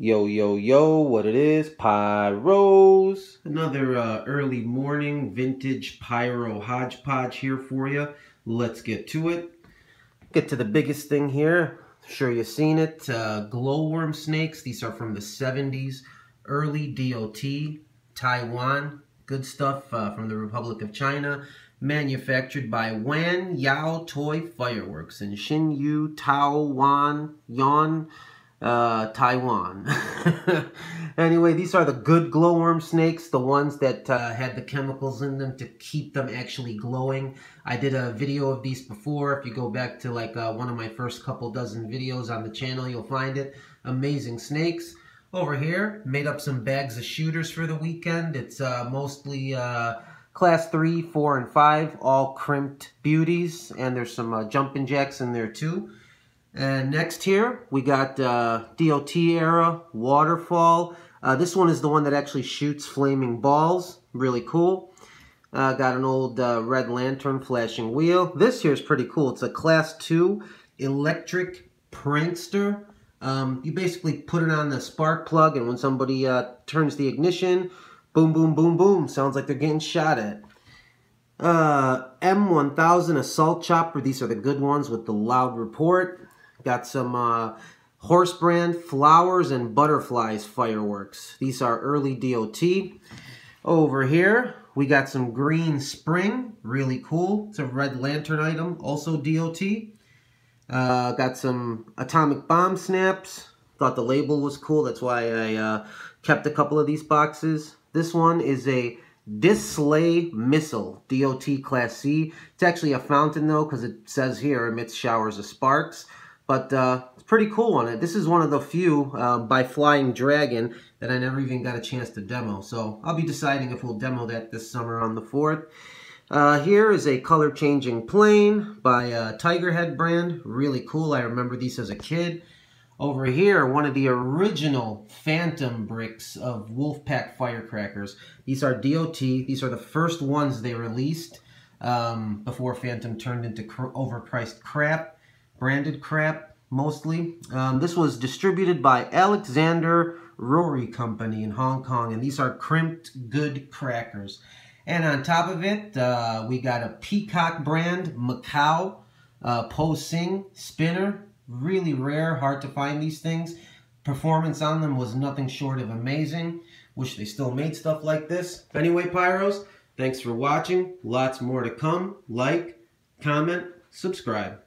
Yo, yo, yo, what it is, Pyros. Another uh, early morning vintage pyro hodgepodge here for you. Let's get to it. Get to the biggest thing here. Sure you've seen it. Uh, glowworm snakes. These are from the 70s. Early DOT. Taiwan. Good stuff uh, from the Republic of China. Manufactured by Wan Yao Toy Fireworks in Xinyu, Taiwan, Yon uh, Taiwan. anyway, these are the good glowworm snakes, the ones that uh, had the chemicals in them to keep them actually glowing. I did a video of these before. If you go back to like uh, one of my first couple dozen videos on the channel, you'll find it. Amazing snakes. Over here, made up some bags of shooters for the weekend. It's uh, mostly uh, class 3, 4, and 5, all crimped beauties. And there's some uh, jumping jacks in there too. And next here, we got uh, DOT era waterfall. Uh, this one is the one that actually shoots flaming balls. Really cool. Uh, got an old uh, red lantern flashing wheel. This here is pretty cool. It's a class 2 electric prankster. Um, you basically put it on the spark plug and when somebody uh, turns the ignition, boom, boom, boom, boom. Sounds like they're getting shot at. Uh, M1000 assault chopper. These are the good ones with the loud report. Got some uh, horse brand flowers and butterflies fireworks. These are early DOT. Over here, we got some green spring. Really cool. It's a red lantern item, also DOT. Uh, got some atomic bomb snaps. Thought the label was cool. That's why I uh, kept a couple of these boxes. This one is a Dislay Missile, DOT Class C. It's actually a fountain though, because it says here emits showers of sparks. But uh, it's pretty cool on it. This is one of the few uh, by Flying Dragon that I never even got a chance to demo. So I'll be deciding if we'll demo that this summer on the 4th. Uh, here is a color changing plane by uh, Tigerhead brand. Really cool. I remember these as a kid. Over here, one of the original Phantom bricks of Wolfpack firecrackers. These are DOT. These are the first ones they released um, before Phantom turned into cr overpriced crap branded crap mostly. Um, this was distributed by Alexander Rory Company in Hong Kong, and these are crimped good crackers. And on top of it, uh, we got a Peacock brand Macau uh, Po Sing spinner. Really rare, hard to find these things. Performance on them was nothing short of amazing. Wish they still made stuff like this. Anyway, Pyros, thanks for watching. Lots more to come. Like, comment, subscribe.